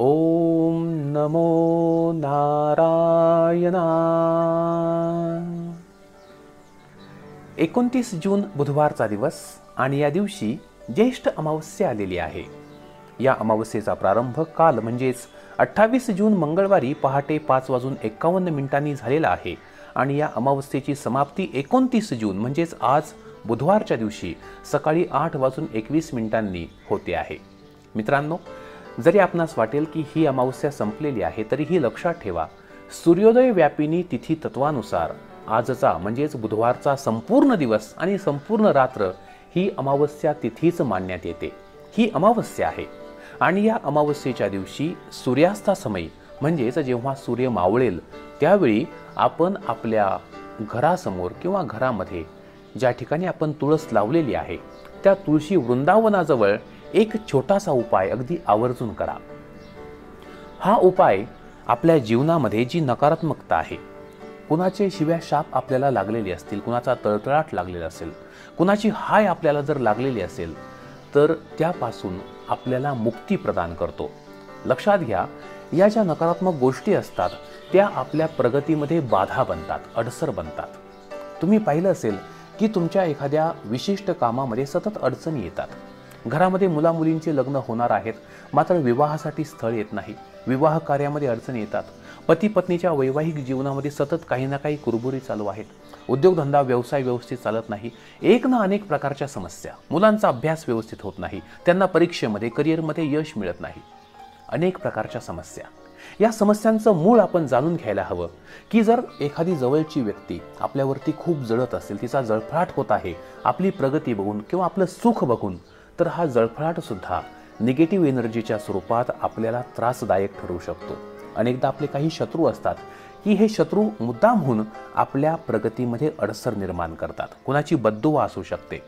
ओम नमो नारायणा. एकोणतीस जून बुधवारचा दिवस आणि या दिवशी ज्येष्ठ अमावस्या आलेली आहे. या अमावस्येचा प्रारंभ काल म्हणजेच अठ्ठावीस जून मंगळवारी पहाटे पाच वाजून एकावन्न मिनिटांनी झालेला आहे आणि या अमावस्येची समाप्ती एकोणतीस जून म्हणजेच आज बुधवारच्या दिवशी सकाळी आठ वाजून एकवीस मिनिटांनी होते आहे. मित्रांनो जरी आपणास वाटेल की ही अमावस्या संपलेली आहे तरीही लक्षात ठेवा सूर्योदय व्यापिनी तिथी तत्वानुसार आजचा म्हणजेच बुधवारचा संपूर्ण दिवस आणि संपूर्ण रात्र ही अमावस्या तिथीच मानण्यात येते. ही अमावस्या आहे. आणि या अमावस्येच्या दिवशी सूर्यास्तासमयी म्हणजेच जेव्हा सूर्य मावळेल त्यावेळी आपण आपल्या घरासमोर किंवा घरामध्ये ज्या ठिकाणी आपण तुळस लावलेली आहे त्या तुळशी वृंदावनाजवळ एक छोटासा उपाय अगदी आवर्जून करा. हा उपाय आपल्या जीवनामध्ये जी नकारात्मकता आहे कुणाचे शिव्या शाप आपल्याला लागलेले असतील कुणाचा तळतळाट लागलेला असेल कुणाची हाय आपल्याला जर लागलेली असेल तर त्यापासून आपल्याला मुक्ती प्रदान करतो. लक्षात घ्या या ज्या नकारात्मक गोष्टी असतात त्या आपल्या प्रगतीमध्ये बाधा बनतात अडसर बनतात. तुम्ही पाहिलं असेल की तुमच्या एखाद्या विशिष्ट कामामध्ये सतत अडचणी येतात. घरामध्ये मुलामुलींचे लग्न होणार आहेत. मात्र विवाहासाठी स्थळ येत नाही. विवाह कार्यामध्ये अडचणी येतात. पती पत्नीच्या वैवाहिक जीवनामध्ये सतत काही ना काही कुरबुरी चालू आहेत. उद्योगधंदा व्यवसाय व्यवस्थित चालत नाही. एक ना अनेक प्रकारच्या समस्या. मुलांचा अभ्यास व्यवस्थित होत नाही. त्यांना परीक्षेमध्ये करिअरमध्ये यश मिळत नाही. अनेक प्रकारच्या समस्या. या समस्यांचं मूळ आपण जाणून घ्यायला हवं की जर एखादी जवळची व्यक्ती आपल्यावरती खूप जळत असेल तिचा जळफळाट होत आहे आपली प्रगती बघून किंवा आपलं सुख बघून तर हा जळफळाटसुद्धा निगेटिव्ह एनर्जीच्या स्वरूपात आपल्याला त्रासदायक ठरू शकतो. अनेकदा आपले काही शत्रू असतात की हे शत्रू मुद्दाम होऊन आपल्या प्रगतीमध्ये अडसर निर्माण करतात. कुणाची बद्दुवा असू शकते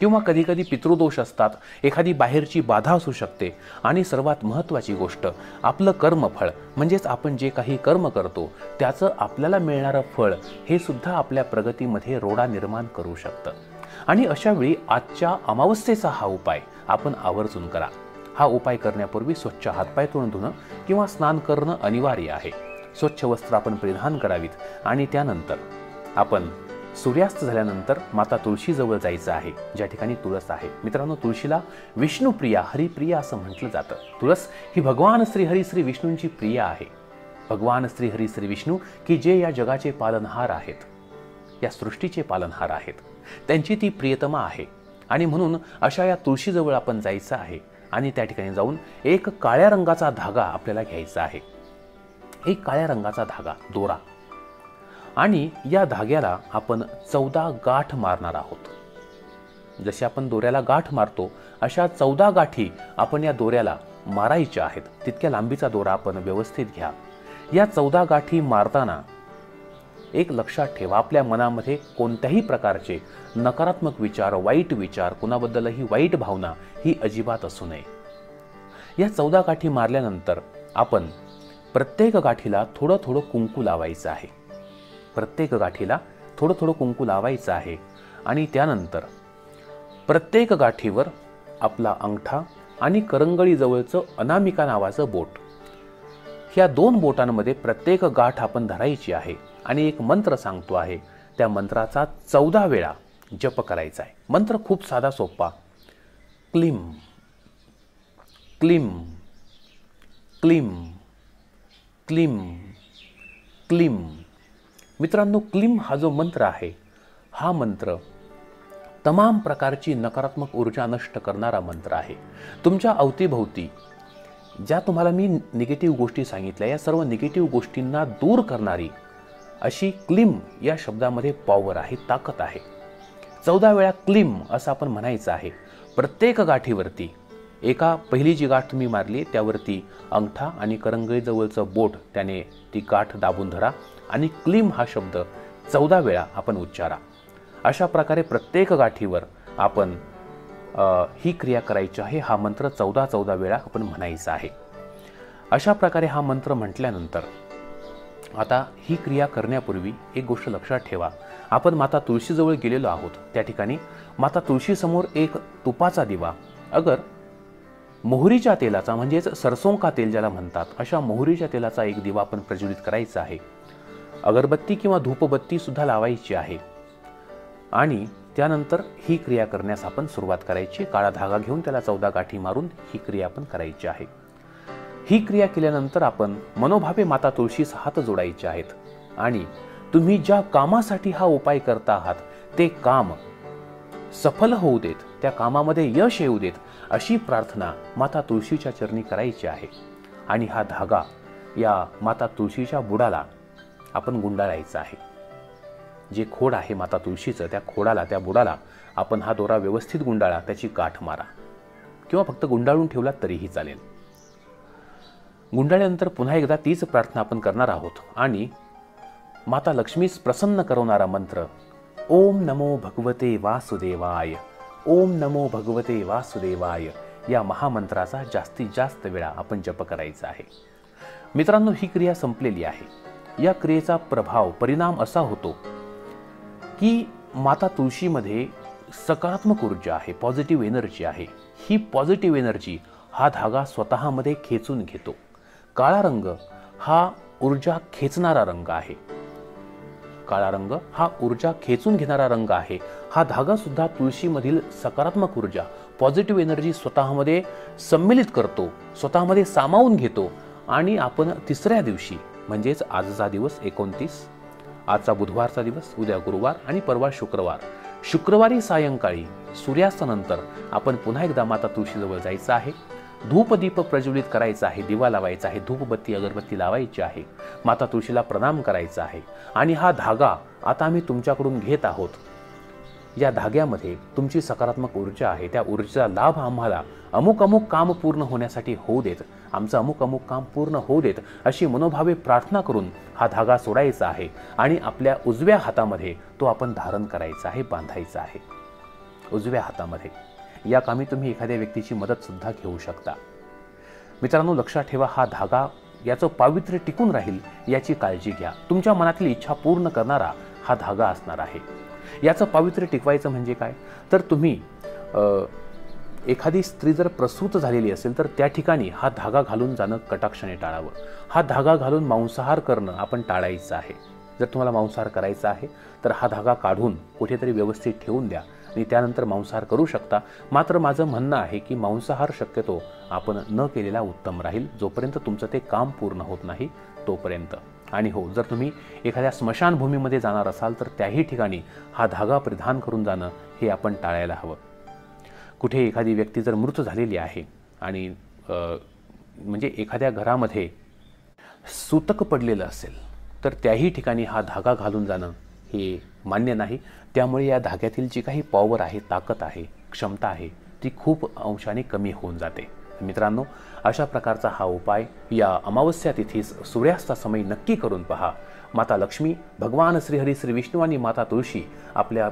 किंवा कधीकधी पितृदोष असतात एखादी बाहेरची बाधा असू शकते आणि सर्वात महत्त्वाची गोष्ट आपलं कर्मफळ म्हणजेच आपण जे काही कर्म करतो त्याचं आपल्याला मिळणारं फळ हे सुद्धा आपल्या प्रगतीमध्ये रोडा निर्माण करू शकतं. आणि अशा वेळी आजच्या अमावस्येचा हा उपाय आपण आवर्जून करा. हा उपाय करण्यापूर्वी स्वच्छ हातपाय तोंड धुणं किंवा स्नान करणं अनिवार्य आहे. स्वच्छ वस्त्र आपण परिधान करावीत आणि त्यानंतर आपण सूर्यास्त झाल्यानंतर माता तुळशीजवळ जायचं आहे ज्या ठिकाणी तुळस आहे. मित्रांनो तुळशीला विष्णुप्रिया हरिप्रिया असं म्हटलं जातं. तुळस ही भगवान श्री हरी श्री विष्णूंची प्रिया आहे. भगवान श्री हरी श्री विष्णू की जे या जगाचे पालनहार आहेत या सृष्टीचे पालनहार आहेत. त्यांची ती प्रियतमा आहे. आणि म्हणून अशा या तुळशीजवळ आपण जायचं आहे आणि त्या ठिकाणी जाऊन एक काळ्या रंगाचा धागा आपल्याला घ्यायचा आहे. एक काळ्या रंगाचा धागा दोरा. आणि या धाग्याला आपण चौदा गाठ मारणार आहोत. जसे आपण दोऱ्याला गाठ मारतो अशा चौदा गाठी आपण या दोऱ्याला मारायच्या आहेत. तितक्या लांबीचा दोरा आपण व्यवस्थित घ्या. या चौदा गाठी मारताना एक लक्षात ठेवा आपल्या मनामध्ये कोणत्याही प्रकारचे नकारात्मक विचार वाईट विचार कुणाबद्दलही वाईट भावना ही अजिबात असू नये. या चौदा गाठी मारल्यानंतर आपण प्रत्येक गाठीला थोडं थोडं कुंकू लावायचं आहे. प्रत्येक गाठीला थोडं थोडं कुंकू लावायचं आहे आणि त्यानंतर प्रत्येक गाठीवर आपला अंगठा आणि करंगळीजवळचं अनामिका नावाचं बोट. ह्या दोन बोटांमध्ये प्रत्येक गाठ आपण धरायची आहे. आणि एक मंत्र सांगतो आहे. त्या मंत्राचा चौदा वेळा जप करायचा आहे. मंत्र खूप साधा सोपा. क्लिम क्लिम क्लिम क्लिम क्लिम. मित्रांनो क्लिम हा जो मंत्र आहे हा मंत्र तमाम प्रकारची नकारात्मक ऊर्जा नष्ट करणारा मंत्र आहे. तुमच्या अवतीभोवती ज्या तुम्हाला मी निगेटिव्ह गोष्टी सांगितल्या या सर्व निगेटिव्ह गोष्टींना दूर करणारी अशी क्लिम या शब्दामध्ये पॉवर आहे ताकद आहे. चौदा वेळा क्लिम असं आपण म्हणायचं आहे. प्रत्येक गाठीवरती एका पहिली जी गाठ तुम्ही मारली त्यावरती अंगठा आणि करंगळीजवळचं बोट त्याने ती गाठ दाबून धरा आणि क्लिम हा शब्द चौदा वेळा आपण उच्चारा. अशा प्रकारे प्रत्येक गाठीवर आपण ही क्रिया करायची आहे. हा मंत्र चौदा चौदा वेळा आपण म्हणायचा आहे. अशा प्रकारे हा मंत्र म्हटल्यानंतर आता ही क्रिया करण्यापूर्वी एक गोष्ट लक्षात ठेवा. आपण माता तुळशीजवळ गेलेलो आहोत. त्या ठिकाणी माता तुळशीसमोर एक तुपाचा दिवा अगर मोहरीच्या तेलाचा म्हणजेच सरसोंका तेल ज्याला म्हणतात अशा मोहरीच्या तेलाचा एक दिवा आपण प्रज्वलित करायचा आहे. अगरबत्ती किंवा धूपबत्ती सुद्धा लावायची आहे. आणि त्यानंतर ही क्रिया करण्यास आपण सुरुवात करायची. काळा धागा घेऊन त्याला चौदा गाठी मारून ही क्रिया आपण करायची आहे. ही क्रिया केल्यानंतर आपण मनोभावे माता तुळशीस हात जोडायचे आहेत. आणि तुम्ही ज्या कामासाठी हा उपाय करता आहात ते काम सफल होऊ देत त्या कामामध्ये यश येऊ देत अशी प्रार्थना माता तुळशीच्या चरणी करायची आहे. आणि हा धागा या माता तुळशीच्या बुडाला आपण गुंडाळायचा आहे. जे खोड आहे माता तुळशीचं त्या खोडाला त्या बुडाला आपण हा दोरा व्यवस्थित गुंडाळा त्याची गाठ मारा. किंवा फक्त गुंडाळून ठेवला तरीही चालेल. गुंडाळ्यानंतर पुन्हा एकदा तीच प्रार्थना आपण करणार आहोत. आणि माता लक्ष्मीस प्रसन्न करवणारा मंत्र ओम नमो भगवते वासुदेवाय ओम नमो भगवते वासुदेवाय या महामंत्राचा जास्तीत जास्त वेळा आपण जप करायचा आहे. मित्रांनो ही क्रिया संपलेली आहे. या क्रियेचा प्रभाव परिणाम असा होतो की माता तुळशीमध्ये सकारात्मक ऊर्जा आहे पॉझिटिव्ह एनर्जी आहे. ही पॉझिटिव्ह एनर्जी हा धागा स्वतःमध्ये खेचून घेतो. काळा रंग हा ऊर्जा खेचणारा रंग आहे. काळा रंग हा ऊर्जा खेचून घेणारा रंग आहे. हा धागा सुद्धा तुळशीमधील सकारात्मक ऊर्जा पॉझिटिव्ह एनर्जी स्वतःमध्ये सम्मिलित करतो स्वतःमध्ये सामावून घेतो आणि आपण तिसऱ्या दिवशी म्हणजेच आजचा दिवस एकोणतीस आजचा बुधवारचा दिवस उद्या गुरुवार आणि परवा शुक्रवार. शुक्रवारी सायंकाळी सूर्यास्तानंतर आपण पुन्हा एकदा माता तुळशीजवळ जायचं आहे. धूपदीप प्रज्वलित करायचा आहे दिवा लावायचा आहे धूपबत्ती अगरबत्ती लावायची आहे माता तुळशीला प्रणाम करायचा आहे. आणि हा धागा आता आम्ही तुमच्याकडून घेत आहोत. या धाग्यामध्ये तुमची सकारात्मक ऊर्जा आहे. त्या ऊर्जेचा लाभ आम्हाला अमुक अमुक काम पूर्ण होण्यासाठी होऊ देत. आमचं अमुक अमुक काम पूर्ण होऊ देत अशी मनोभावे प्रार्थना करून हा धागा सोडायचा आहे आणि आपल्या उजव्या हातामध्ये तो आपण धारण करायचा आहे बांधायचा आहे. उजव्या हातामध्ये. या कामी तुम्ही एखाद्या व्यक्तीची मदतसुद्धा घेऊ शकता. मित्रांनो लक्षात ठेवा हा धागा याचं पावित्र्य टिकून राहील याची काळजी घ्या. तुमच्या मनातली इच्छा पूर्ण करणारा हा धागा असणार आहे. याचं पावित्र्य टिकवायचं म्हणजे काय? तर तुम्ही एखादी स्त्री जर प्रसूत झालेली असेल तर त्या ठिकाणी हा धागा घालून जाणं कटाक्षाने टाळावं. हा धागा घालून मांसाहार करणं आपण टाळायचं आहे. जर तुम्हाला मांसाहार करायचा आहे तर हा धागा काढून कुठेतरी व्यवस्थित ठेवून द्या. आणि त्यानंतर मांसाहार करू शकता. मात्र माझं म्हणणं आहे की मांसाहार शक्यतो आपण न केलेला उत्तम राहील. जोपर्यंत तुमचं ते काम पूर्ण होत नाही तोपर्यंत. आणि हो जर तुम्ही एखाद्या स्मशानभूमीमध्ये जाणार असाल तर त्याही ठिकाणी हा धागा परिधान करून जाणं हे आपण टाळायला हवं. कुठे एखादी व्यक्ती जर मृत झालेली आहे आणि म्हणजे एखाद्या घरामध्ये सूतक पडलेलं असेल तर त्याही ठिकाणी हा धागा घालून जाणं हे मान्य नाही. त्यामुळे या धाग्यातील जी काही पॉवर आहे ताकद आहे क्षमता आहे ती खूप अंशाने कमी होऊन जाते. मित्रांनो अशा प्रकारचा हा उपाय या अमावस्या तिथीस सूर्यास्तासमयी नक्की करून पहा. माता लक्ष्मी भगवान श्रीहरी श्री विष्णू आणि माता तुळशी आपल्या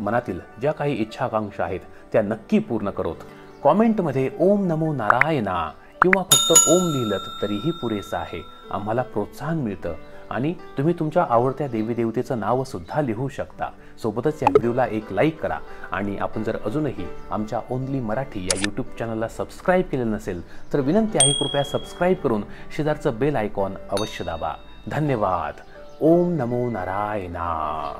मनातील ज्या काही इच्छाकांक्षा आहेत त्या नक्की पूर्ण करोत. कॉमेंटमध्ये ओम नमो नारायणा किंवा फक्त ओम लिहिलं तरीही पुरेसं आहे. आम्हाला प्रोत्साहन मिळतं. आणि तुम्ही तुमच्या आवडत्या देवी देवतेचं नावसुद्धा लिहू शकता. सोबतच या व्हिडिओला एक लाईक करा आणि आपण जर अजूनही आमच्या ओनली मराठी या यूट्यूब चॅनलला सबस्क्राईब केलं नसेल तर विनंती आहे कृपया सबस्क्राईब करून शेजारचं बेल आयकॉन अवश्य दाबा. धन्यवाद. ओम नमो नारायणा